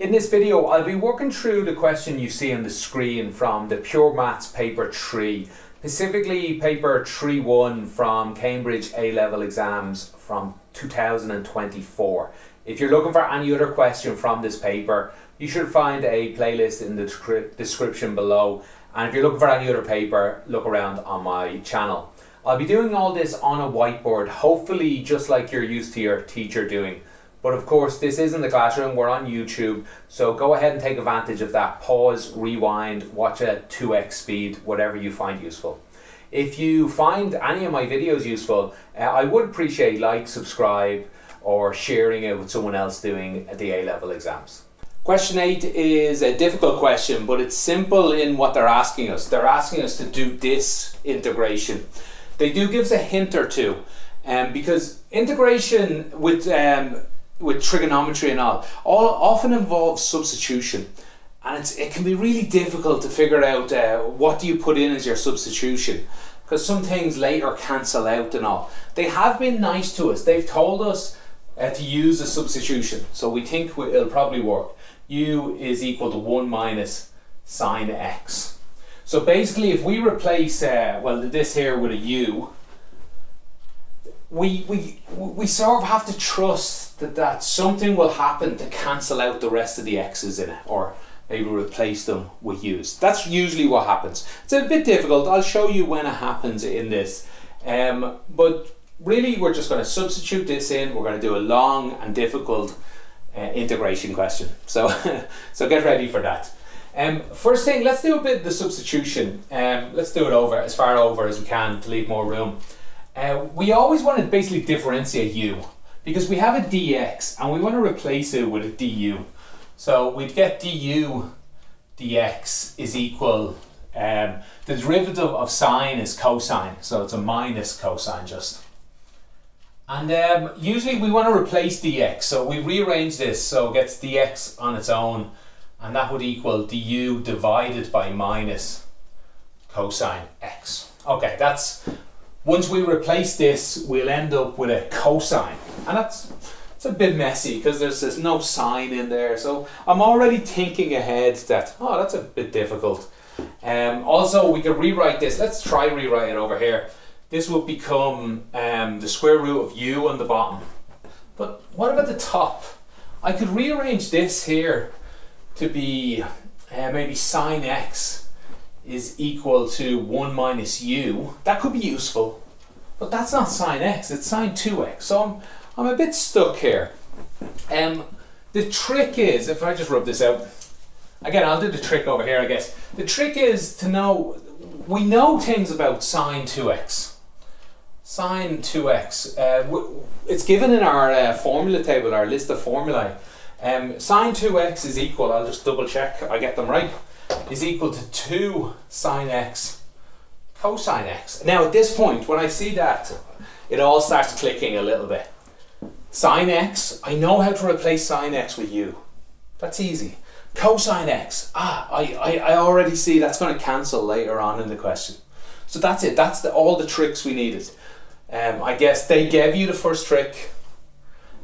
In this video, I'll be working through the question you see on the screen from the Pure Maths paper 3, specifically paper 3-1 from Cambridge A-level exams from 2024. If you're looking for any other question from this paper, you should find a playlist in the description below. And if you're looking for any other paper, look around on my channel. I'll be doing all this on a whiteboard, hopefully just like you're used to your teacher doing. But of course, this isn't the classroom, we're on YouTube, so go ahead and take advantage of that. Pause, rewind, watch at 2x speed, whatever you find useful. If you find any of my videos useful, uh, I would appreciate like, subscribe, or sharing it with someone else doing the A-level exams. Question 8 is a difficult question, but it's simple in what they're asking us. They're asking us to do this integration they do give us a hint or two. Um, because integration with um, with trigonometry and all, all often involves substitution, and it's it can be really difficult to figure out uh, what do you put in as your substitution, because some things later cancel out and all. They have been nice to us. They've told us uh, to use a substitution, so we think it'll probably work. U is equal to one minus sine x. So basically, if we replace, uh, well, this here with a U, we, we, we sort of have to trust that, that something will happen to cancel out the rest of the X's in it, or maybe replace them with U's. That's usually what happens. It's a bit difficult. I'll show you when it happens in this. Um, but really, we're just going to substitute this in. We're going to do a long and difficult uh, integration question. So, so get ready for that. Um, first thing, let's do a bit of the substitution. Um, let's do it over, as far over as we can to leave more room. Uh, we always want to basically differentiate u because we have a dx and we want to replace it with a du. So we'd get du dx is equal, um, the derivative of sine is cosine, so it's a minus cosine just. And um, usually we want to replace dx, so we rearrange this so it gets dx on its own and that would equal du divided by minus cosine x. Okay, that's once we replace this, we'll end up with a cosine, and that's it's a bit messy because there's, there's no sine in there. So I'm already thinking ahead that oh, that's a bit difficult. Um, also, we could rewrite this. Let's try rewrite it over here. This will become um, the square root of u on the bottom. But what about the top? I could rearrange this here to be uh, maybe sine x is equal to 1 minus u. That could be useful, but that's not sine x, it's sine 2x. So I'm, I'm a bit stuck here. Um, the trick is, if I just rub this out, again, I'll do the trick over here, I guess. The trick is to know, we know things about sine 2x. Sine 2x, uh, it's given in our uh, formula table, our list of formulae. Um, sine 2x is equal, I'll just double check I get them right, is equal to 2 sine x cosine x. Now at this point, when I see that, it all starts clicking a little bit. Sine x, I know how to replace sine x with u. That's easy. Cosine x, ah, I, I, I already see that's going to cancel later on in the question. So that's it, that's the, all the tricks we needed. Um, I guess they gave you the first trick,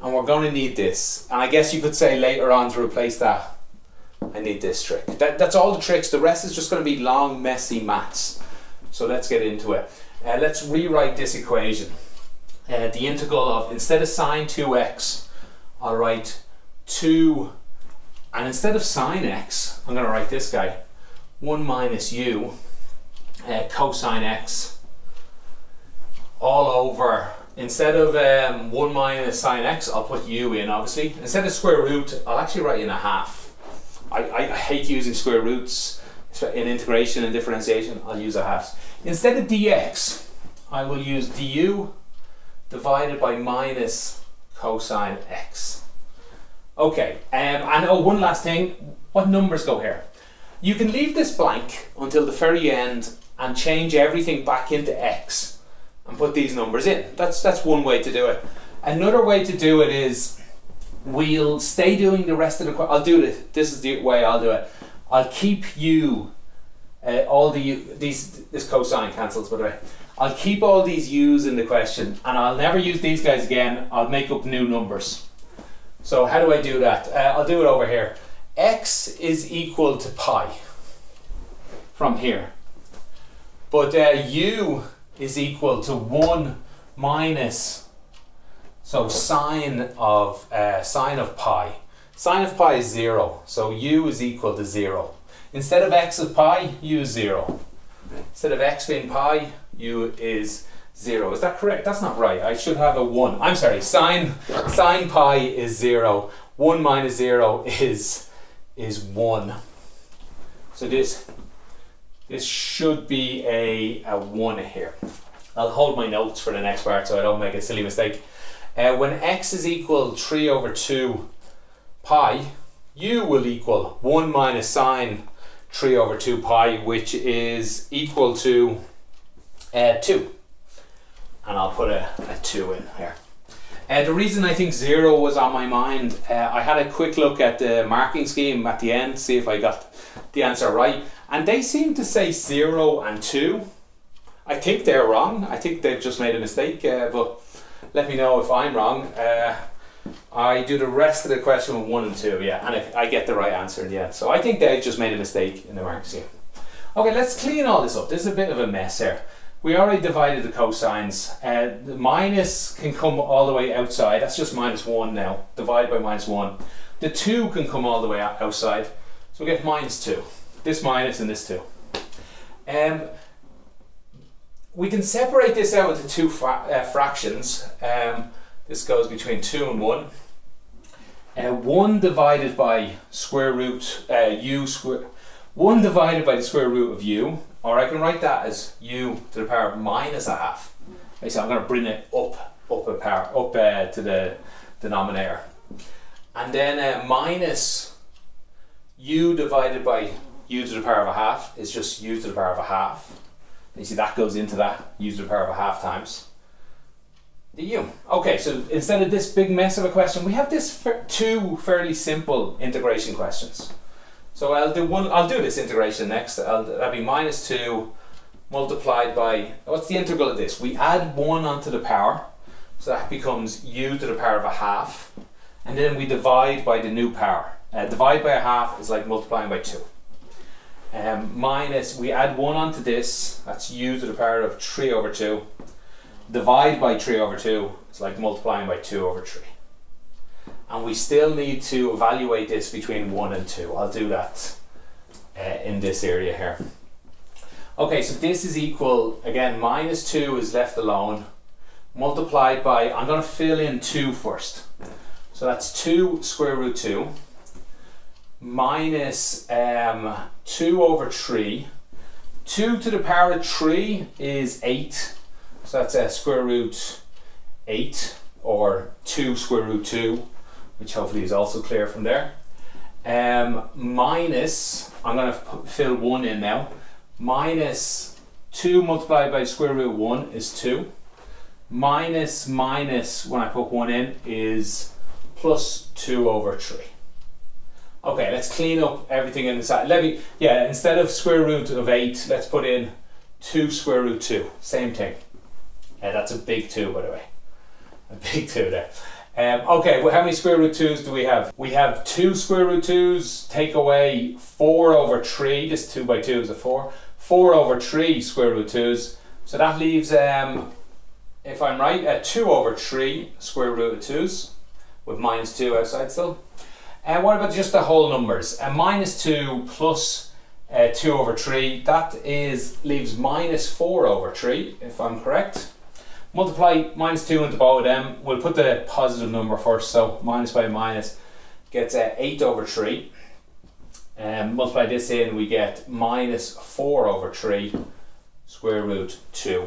and we're going to need this. And I guess you could say later on to replace that, I need this trick. That, that's all the tricks. The rest is just going to be long, messy maths. So let's get into it. Uh, let's rewrite this equation. Uh, the integral of, instead of sine 2x, I'll write 2, and instead of sine x, I'm going to write this guy, 1 minus u, uh, cosine x, all over Instead of um, 1 minus sine x, I'll put u in, obviously. Instead of square root, I'll actually write in a half. I, I hate using square roots in integration and differentiation. I'll use a half. Instead of dx, I will use du divided by minus cosine x. Okay, um, and oh, one last thing. What numbers go here? You can leave this blank until the very end and change everything back into x and put these numbers in. That's, that's one way to do it. Another way to do it is we'll stay doing the rest of the, question. I'll do it, this is the way I'll do it. I'll keep you, uh, all the, these, this cosine cancels by the way. I'll keep all these u's in the question and I'll never use these guys again. I'll make up new numbers. So how do I do that? Uh, I'll do it over here. x is equal to pi from here. But uh, u is equal to 1 minus, so sine of, uh, sine of pi. Sine of pi is 0, so u is equal to 0. Instead of x of pi, u is 0. Instead of x being pi, u is 0. Is that correct? That's not right. I should have a 1. I'm sorry, sine, sine pi is 0. 1 minus 0 is, is 1. So this, this should be a, a 1 here. I'll hold my notes for the next part so I don't make a silly mistake. Uh, when x is equal 3 over 2 pi, u will equal 1 minus sine 3 over 2 pi, which is equal to uh, 2. And I'll put a, a 2 in here. Uh, the reason I think 0 was on my mind, uh, I had a quick look at the marking scheme at the end, see if I got the answer right. And they seem to say 0 and 2. I think they're wrong. I think they've just made a mistake, uh, but let me know if I'm wrong. Uh, I do the rest of the question with 1 and 2, yeah, and if I get the right answer in the end. So I think they've just made a mistake in the marking here. Okay, let's clean all this up. This is a bit of a mess here. We already divided the cosines. Uh, the minus can come all the way outside. That's just minus 1 now. Divide by minus 1. The 2 can come all the way outside. So we get minus 2. This minus and this 2. Um, we can separate this out into two uh, fractions. Um, this goes between 2 and 1. Uh, 1 divided by square root uh, u square 1 divided by the square root of u or I can write that as u to the power of minus a half. Okay, so I'm going to bring it up, up a power, up uh, to the denominator. And then uh, minus u divided by u to the power of a half is just u to the power of a half. You see that goes into that, u to the power of a half times the u. Okay, so instead of this big mess of a question, we have this two fairly simple integration questions. So I'll do one. I'll do this integration next. I'll, that'll be minus two multiplied by what's the integral of this? We add one onto the power, so that becomes u to the power of a half, and then we divide by the new power. Uh, divide by a half is like multiplying by two. Um, minus we add one onto this. That's u to the power of three over two. Divide by three over two. It's like multiplying by two over three and we still need to evaluate this between 1 and 2. I'll do that uh, in this area here. Okay, so this is equal, again, minus 2 is left alone, multiplied by, I'm going to fill in 2 first. So that's 2 square root 2 minus um, 2 over 3. 2 to the power of 3 is 8. So that's a square root 8 or 2 square root 2 which hopefully is also clear from there. Um, minus, I'm going to fill 1 in now, minus 2 multiplied by square root 1 is 2. Minus minus, when I put 1 in, is plus 2 over 3. Okay, let's clean up everything in the side. Let me, yeah, instead of square root of 8, let's put in 2 square root 2. Same thing. Yeah, that's a big 2, by the way. A big 2 there. Um, okay, well, how many square root 2's do we have? We have 2 square root 2's, take away 4 over 3, this 2 by 2 is a 4, 4 over 3 square root 2's, so that leaves, um, if I'm right, uh, 2 over 3 square root of 2's, with minus 2 outside still. And uh, what about just the whole numbers? Uh, minus 2 plus uh, 2 over 3, that is leaves minus 4 over 3, if I'm correct multiply minus 2 into both of them. We'll put the positive number first, so minus by minus gets uh, 8 over 3. Um, multiply this in, we get minus 4 over 3 square root 2.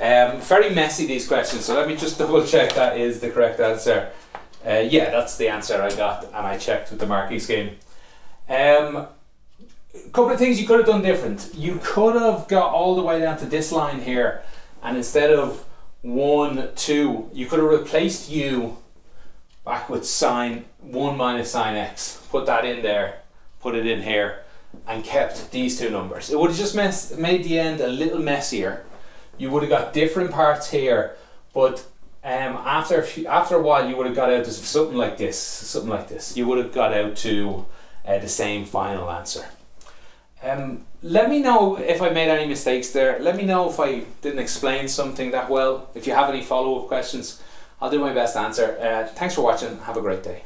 Um, very messy these questions, so let me just double check that is the correct answer. Uh, yeah, that's the answer I got, and I checked with the marking scheme. Um, a couple of things you could have done different. You could have got all the way down to this line here, and instead of 1, 2. You could have replaced u back with sine 1 minus sine x. Put that in there, put it in here, and kept these two numbers. It would have just mess, made the end a little messier. You would have got different parts here, but um, after, a few, after a while you would have got out to something like this, something like this. You would have got out to uh, the same final answer. Um, let me know if I made any mistakes there. Let me know if I didn't explain something that well. If you have any follow up questions, I'll do my best to answer. Uh, thanks for watching. Have a great day.